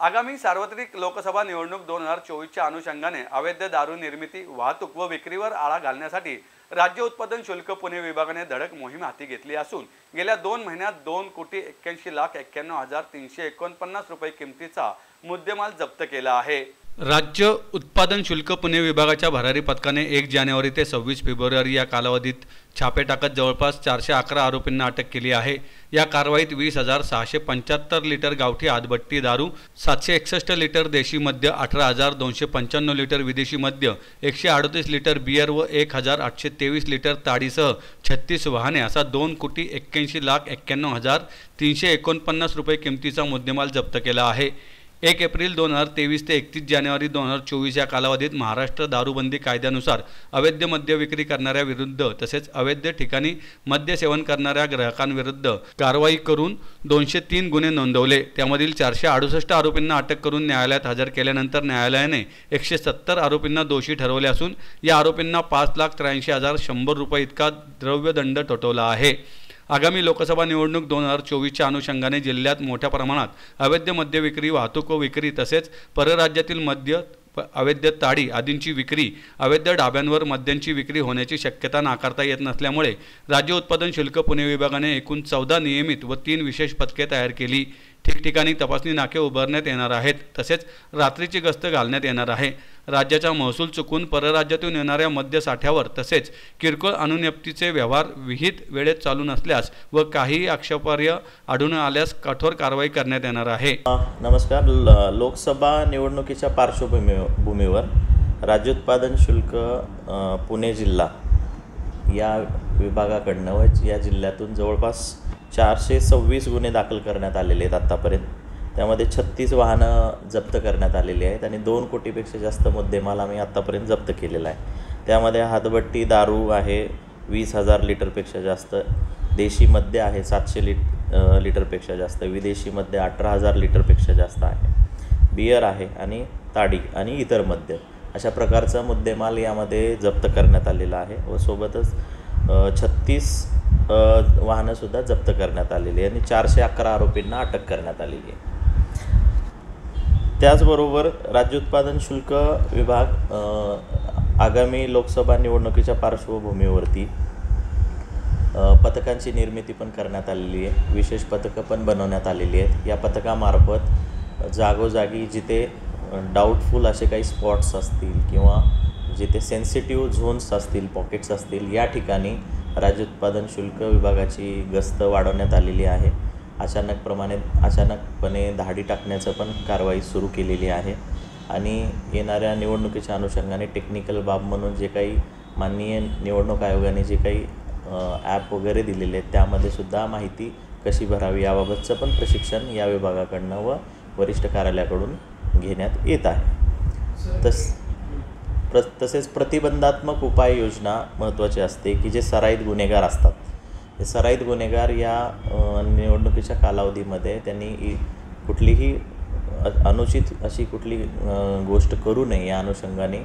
आगामी सार्वत्रिक लोकसभा निवडणूक दोन हजार चोवीसच्या अनुषंगाने अवैध दारू निर्मिती वाहतूक व विक्रीवर आळा घालण्यासाठी राज्य उत्पादन शुल्क पुणे विभागाने धडक मोहीम हाती घेतली असून गेल्या दोन महिन्यात दोन कोटी एक्क्याऐंशी लाख एक्क्याण्णव हजार तीनशे एकोणपन्नास रुपये किमतीचा मुद्देमाल जप्त केला आहे. राज्य उत्पादन शुल्क पुणे विभागाच्या भरारी पथकाने एक जानेवारी ते सव्वीस फेब्रुवारी या कालावधीत छापे टाकत जवळपास चारशे अकरा आरोपींना अटक केली आहे. या कारवाईत वीस हजार सहाशे पंच्याहत्तर लिटर गावठी आदबट्टी दारू सातशे एकसष्ट लिटर देशी मद्य अठरा हजार दोनशे पंच्याण्णव लिटर विदेशी मद्य एकशे अडतीस लिटर बियर व एक हजार आठशे तेवीस लिटर ताडीसह छत्तीस वाहने असा दोन कोटी एक्क्याऐंशी लाख एक्क्याण्णव हजार तीनशे एकोणपन्नास रुपये किमतीचा मुद्देमाल जप्त केला आहे. एक एप्रिल दोन हजार तेवीस ते एकतीस जानेवारी दोन हजार चोवीस या कालावधीत महाराष्ट्र दारूबंदी कायद्यानुसार अवैध मद्य विक्री करणाऱ्या विरुद्ध तसेच अवैध ठिकाणी मद्य सेवन करणाऱ्या ग्राहकांविरुद्ध कारवाई करून दोनशे तीन गुन्हे नोंदवले. त्यामधील चारशे अडुसष्ट आरोपींना अटक करून न्यायालयात हजर केल्यानंतर न्यायालयाने एकशे सत्तर आरोपींना दोषी ठरवले असून या आरोपींना पाच लाख त्र्याऐंशी हजार शंभर रुपये इतका द्रव्यदंड ठोठवला आहे. आगामी लोकसभा निवडणूक दोन हजार चोवीसच्या अनुषंगाने जिल्ह्यात मोठ्या प्रमाणात अवैध मद्य विक्री वाहतूक व विक्री तसेच परराज्यातील मद्य अवैध ताडी आदींची विक्री अवैध डाब्यांवर मद्यांची विक्री होण्याची शक्यता नाकारता येत नसल्यामुळे राज्य उत्पादन शुल्क पुणे विभागाने एकूण चौदा नियमित व तीन विशेष पथके तयार केली. ठिकठिकाणी तपासणी नाके उभारण्यात येणार आहेत. तसेच रात्रीची गस्त घालण्यात येणार आहे. राज्याचा महसूल चुकून परराज्यातून येणाऱ्या मद्य साठ्यावर तसेच किरकोळ अनुनियप्तीचे व्यवहार विहित वेळेत चालू नसल्यास व काही आक्षेपार्ह आढळून आल्यास कठोर कारवाई करण्यात येणार आहे. नमस्कार. ल लोकसभा निवडणुकीच्या पार्श्वभूमी भूमीवर राज्य उत्पादन शुल्क पुणे जिल्हा या विभागाकडनं व या जिल्ह्यातून जवळपास चारशे सव्वीस गुन्हे दाखल करण्यात आलेले आहेत आत्तापर्यंत त्यामध्ये छत्तीस वाहनं जप्त करण्यात आलेली आहेत आणि दोन कोटीपेक्षा जास्त मुद्देमाल आम्ही आत्तापर्यंत जप्त केलेला आहे. त्यामध्ये हातभट्टी दारू आहे वीस हजार लिटरपेक्षा जास्त. देशी मद्य आहे सातशे लिट लिटरपेक्षा जास्त. विदेशी मद्य अठरा हजार लिटरपेक्षा जास्त आहे. बियर आहे आणि ताडी आणि इतर मद्य. अशा प्रकारचा मुद्देमाल यामध्ये जप्त करण्यात आलेला आहे व सोबतच छत्तीस वाहनंसुद्धा जप्त करण्यात आलेली आहे आणि चारशे अकरा आरोपींना अटक करण्यात आलेली आहे. त्याचबरोबर राज्य उत्पादन शुल्क विभाग आगामी लोकसभा निवडणुकीच्या पार्श्वभूमीवरती पथकांची निर्मिती पण करण्यात आलेली आहे. विशेष पथकं पण बनवण्यात आलेली आहेत. या पथकामार्फत जागोजागी जिथे डाऊटफुल असे काही स्पॉट्स असतील किंवा जिथे सेन्सिटिव्ह झोन्स असतील पॉकेट्स असतील या ठिकाणी राज्य उत्पादन शुल्क विभागाची गस्त वाढवण्यात आलेली आहे. अचानकप्रमाणे अचानकपणे धाडी टाकण्याचं पण कारवाई सुरू केलेली आहे. आणि येणाऱ्या निवडणुकीच्या अनुषंगाने टेक्निकल बाब म्हणून जे काही माननीय निवडणूक आयोगाने जे काही ॲप वगैरे दिलेले आहेत त्यामध्ये सुद्धा माहिती कशी भरावी याबाबतचं पण प्रशिक्षण या विभागाकडनं व वरिष्ठ कार्यालयाकडून घेण्यात येत आहे. तस प्र तसेच प्रतिबंधात्मक उपाययोजना महत्त्वाची असते की जे सराईत गुन्हेगार असतात. हे सराईत गुन्हेगार या निवडणुकीच्या कालावधीमध्ये त्यांनी कुठलीही अनुचित अशी कुठली गोष्ट करू नये या अनुषंगाने.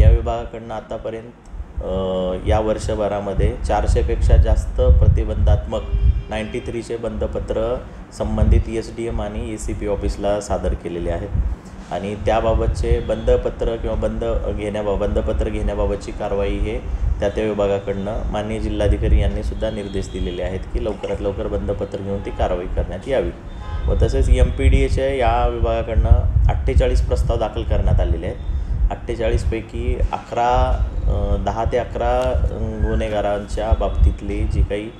या विभागाकडनं आतापर्यंत या वर्षभरामध्ये चारशेपेक्षा जास्त प्रतिबंधात्मक नाईंटी थ्रीचे बंदपत्र संबंधित एस डी एम आणि ए सी पी ऑफिसला सादर केलेले आहेत. आणि त्याबाबतचे बंदपत्र किंवा बंद घेण्याबा बंदपत्र घेण्याबाबतची कारवाई हे त्या त्या विभागाकडनं माननीय जिल्हाधिकारी यांनी सुद्धा निर्देश दिलेले आहेत की लवकरात लवकर बंदपत्र घेऊन ती कारवाई करण्यात यावी. व तसेच एम पी डी एच्या या विभागाकडनं अठ्ठेचाळीस प्रस्ताव दाखल करण्यात आलेले आहेत. अठ्ठेचाळीसपैकी अकरा दहा ते अकरा गुन्हेगारांच्या बाबतीतली जी काही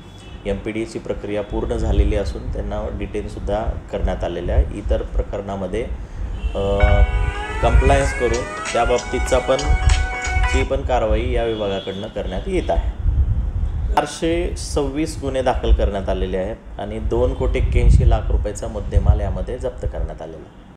एम पी डी एची प्रक्रिया पूर्ण झालेली असून त्यांना डिटेनसुद्धा करण्यात आलेल्या आहे इतर प्रकरणामध्ये कंप्लायन्स करून त्या बाबतीतचा पण जी पण कारवाई या विभागाकडनं करण्यात येत आहे. चारशे सव्वीस गुन्हे दाखल करण्यात आलेले आहेत आणि दोन कोटी एक्क्याऐंशी लाख रुपयाचा मुद्देमाल यामध्ये जप्त करण्यात आलेला आहे.